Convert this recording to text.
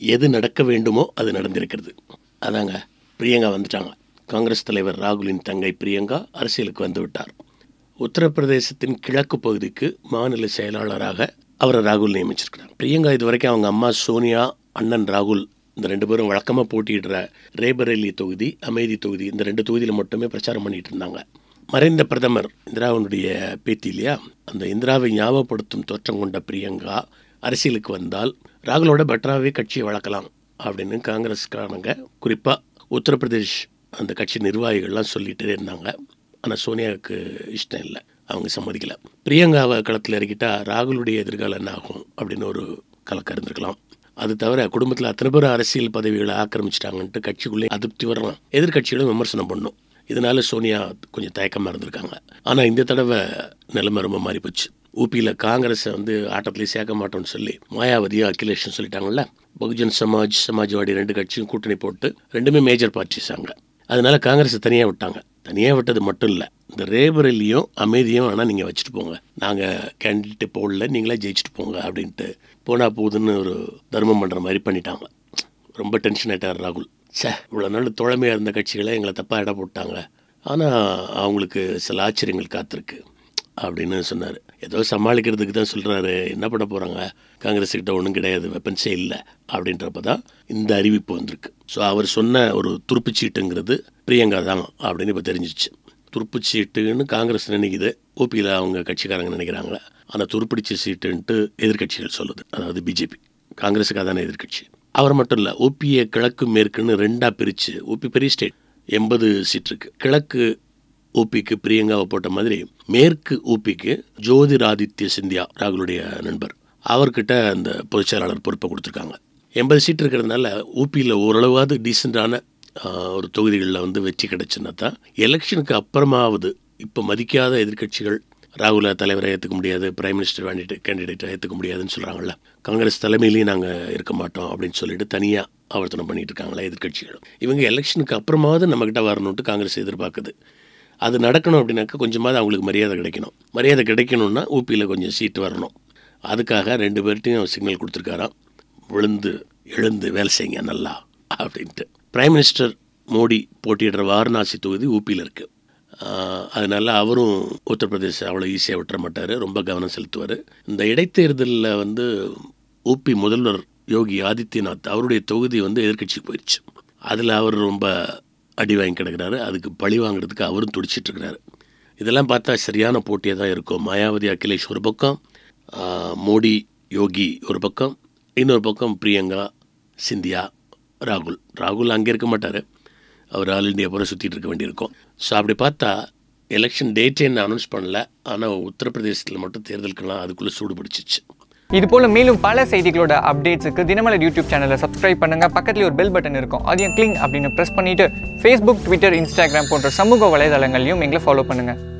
எது நடக்க வேண்டுமோ அது நடந்திருக்கிறது. அதாங்க பிரியங்கா வந்துட்டாங்க. காங்கிரஸ் தலைவர் ராகுலின் தங்கை பிரியங்கா அரசியலுக்கு வந்துவிட்டார் உத்தரப்பிரதேசத்தின் கிழக்கு பகுதிக்கு மாநில செயலாளராக அவரை ராகுல் நியமிச்சிருக்கிறார். பிரியங்கா இது வரைக்கும் அவங்க அம்மா சோனியா அண்ணன் ராகுல் இந்த ரெண்டு பேரும் வழக்கமாக போட்டியிடுற ரேபரேலி தொகுதி அமைதி தொகுதி இந்த ரெண்டு தொகுதியில் மட்டுமே பிரச்சாரம் பண்ணிட்டு இருந்தாங்க. மறைந்த பிரதமர் இந்திராவினுடைய பேத்தி இல்லையா? அந்த இந்திராவை ஞாபகப்படுத்தும் தோற்றம் கொண்ட பிரியங்கா அரசியலுக்கு வந்தால் ராகுலோட பெட்டராகவே கட்சியை வளர்க்கலாம் அப்படின்னு காங்கிரஸ்காரங்க குறிப்பாக உத்தரப்பிரதேஷ் அந்த கட்சி நிர்வாகிகள்லாம் சொல்லிகிட்டே இருந்தாங்க. ஆனால் சோனியாவுக்கு இஷ்டம் இல்லை. அவங்க சம்மதிக்கல. பிரியங்காவை களத்தில் இறக்கிட்டா ராகுலுடைய எதிர்காலம் என்ன ஆகும் அப்படின்னு ஒரு கலக்கம் இருந்திருக்கலாம். அது தவிர குடும்பத்தில் அத்தனை பேர் அரசியல் பதவிகளை ஆக்கிரமிச்சிட்டாங்கன்ட்டு கட்சிக்குள்ளே அதிருப்தி வரலாம். எதிர்கட்சிகளும் விமர்சனம் பண்ணும். இதனால சோனியா கொஞ்சம் தயக்கமாக இருந்திருக்காங்க. ஆனால் இந்த தடவை நிலைமை ரொம்ப மாறி போச்சு ஊபியில் காங்கிரஸை வந்து ஆட்டத்துலேயே சேர்க்க மாட்டோம்னு சொல்லி மாயாவதியும் அகிலேஷும் சொல்லிட்டாங்கல்ல? பகுஜன் சமாஜ் சமாஜ்வாடி ரெண்டு கட்சியும் கூட்டணி போட்டு ரெண்டுமே மேஜர் பார்ட்டிஸ் அங்கே. அதனால் காங்கிரஸை தனியாக விட்டாங்க. தனியாக விட்டது மட்டும் இல்லை இந்த ரேபரலியும் அமைதியும் ஆனால் நீங்கள் வச்சுட்டு போங்க. நாங்கள் கேண்டிடேட் போடல நீங்களே ஜெயிச்சுட்டு போங்க அப்படின்ட்டு போனால் போகுதுன்னு ஒரு தர்மம் பண்ணுற மாதிரி பண்ணிட்டாங்க. ரொம்ப டென்ஷன் ஆகிட்டார் ராகுல். சே இவ்வளோ நாள் தோழமையாக இருந்த கட்சிகளை எங்களை தப்பாக இடம் போட்டாங்க ஆனால் அவங்களுக்கு சில ஆச்சரியங்கள் காத்திருக்கு. அப்படின்னு சொன்னார். ஏதோ சமாளிக்கிறதுக்கு தான் சொல்கிறாரு என்ன பண்ண போகிறாங்க காங்கிரஸ் கிட்ட ஒன்றும் கிடையாது. வெப்பன்ஸே இல்லை. அப்படின்றப்ப தான் இந்த அறிவிப்பு வந்திருக்கு. ஸோ அவர் சொன்ன ஒரு துருப்புச்சீட்டுங்கிறது பிரியங்கா தான் அப்படின்னு இப்போ தெரிஞ்சிச்சு. துருப்புச்சீட்டுன்னு காங்கிரஸ் நினைக்குது. ஓபியில் அவங்க கட்சிக்காரங்க நினைக்கிறாங்களே அந்த துருப்பிடிச்ச சீட்டுன்ட்டு எதிர்க்கட்சிகள் சொல்லுது. அதாவது பிஜேபி காங்கிரஸுக்காக தானே எதிர்க்கட்சி. அவர் மட்டும் இல்லை ஓபியை கிழக்கு மேற்குன்னு ரெண்டாக பிரித்து ஓபி பெரிய ஸ்டேட் எண்பது சீட் இருக்குது கிழக்கு ஊபிக்கு பிரியங்காவை போட்ட மாதிரி மேற்கு ஊபிக்கு ஜோதிராதித்ய சிந்தியா ராகுலுடைய நண்பர். அவர்கிட்ட அந்த பொதுச்செயலாளர் பொறுப்பை கொடுத்துருக்காங்க. எண்பது சீட் இருக்கிறதுனால ஊபியில் ஓரளவாவது டீசெண்டான ஒரு தொகுதிகளில் வந்து வெற்றி கிடைச்சுன்னா தான் எலெக்ஷனுக்கு அப்புறமாவது இப்போ மதிக்காத எதிர்க்கட்சிகள் ராகுல தலைவரை ஏற்றுக்க முடியாது பிரைம் மினிஸ்டர் கேண்டிடேட் கேண்டிடேட்டை ஏற்றுக்க முடியாதுன்னு சொல்கிறாங்கல்ல காங்கிரஸ் தலைமையிலையும் நாங்கள் இருக்க மாட்டோம் அப்படின்னு சொல்லிட்டு தனியாக ஆவர்த்தனம் பண்ணிட்டு இருக்காங்களா எதிர்க்கட்சிகள் இவங்க எலெக்ஷனுக்கு அப்புறமாவது நம்மக்கிட்ட வரணுன்ட்டு காங்கிரஸ் எதிர்பார்க்குது. அது நடக்கணும் அப்படின்னாக்கா கொஞ்சமாவது அவங்களுக்கு மரியாதை கிடைக்கணும். மரியாதை கிடைக்கணும்னா ஊபியில் கொஞ்சம் சீட்டு வரணும். அதுக்காக ரெண்டு பேர்ட்டையும் சிக்னல் கொடுத்துருக்காராம். விழுந்து எழுந்து வேலை செய்யுங்க நல்லா அப்படின்ட்டு. பிரைம் மினிஸ்டர் மோடி போட்டியிடுற வாரணாசி தொகுதி ஊபியில் இருக்குது அதனால் அவரும் உத்தரப்பிரதேச அவ்வளோ ஈஸியாக விட்டுற மாட்டார். ரொம்ப கவனம் செலுத்துவார். இந்த இடைத்தேர்தலில் வந்து ஊபி முதல்வர் யோகி ஆதித்யநாத் அவருடைய தொகுதி வந்து எதிர்க்கட்சிக்கு போயிடுச்சு அதில் அவர் ரொம்ப அடி வாங்கி கிடக்கிறாரு. அதுக்கு பழி வாங்குறதுக்கு அவரும் துடிச்சிட்டு இருக்கிறாரு இதெல்லாம் பார்த்தா சரியான போட்டியாக தான் இருக்கும். மாயாவதி அகிலேஷ் ஒரு பக்கம் மோடி யோகி ஒரு பக்கம் இன்னொரு பக்கம் பிரியங்கா சிந்தியா ராகுல். ராகுல் அங்கே இருக்க மாட்டார். அவர் ஆல் இண்டியா பூரா சுற்றிட்டு இருக்க வேண்டியிருக்கும். ஸோ அப்படி பார்த்தா எலெக்ஷன் டேட்டே என்ன அனௌன்ஸ் பண்ணல. ஆனால் உத்தரப்பிரதேசத்தில் மட்டும் தேர்தலுக்கெல்லாம் அதுக்குள்ளே சூடு பிடிச்சிச்சு. இது போல மேலும் பல செய்திகளோட அப்டேட்ஸுக்கு தினமலர் யூடியூப் சேனலை சப்ஸ்கிரைப் பண்ணுங்க. பக்கத்துல ஒரு பெல் பட்டன் இருக்கும். அதையும் கிளிங் அப்படின்னு ப்ரெஸ் பண்ணிட்டு ஃபேஸ்புக் ட்விட்டர் இன்ஸ்டாகிராம் போன்ற சமூக வலைதளங்களையும் எங்களை ஃபாலோ பண்ணுங்க.